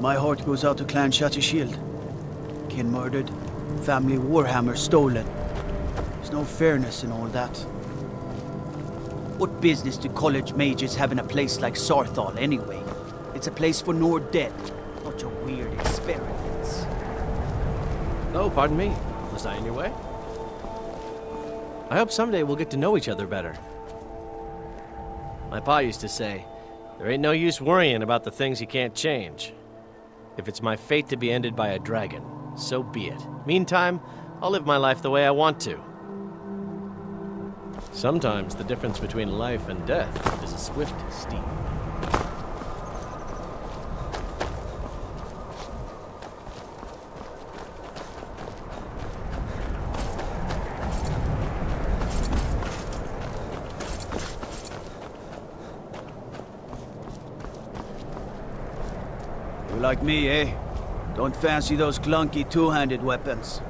My heart goes out to Clan Shattershield. Shield. Kin murdered, family Warhammer stolen. There's no fairness in all that. What business do college mages have in a place like Saarthal anyway? It's a place for Nord dead. Bunch of weird experiments. Oh, pardon me. Was I in your way? I hope someday we'll get to know each other better. My pa used to say, there ain't no use worrying about the things you can't change. If it's my fate to be ended by a dragon, so be it. Meantime, I'll live my life the way I want to. Sometimes the difference between life and death is a swift steam. You like me, eh? Don't fancy those clunky two-handed weapons.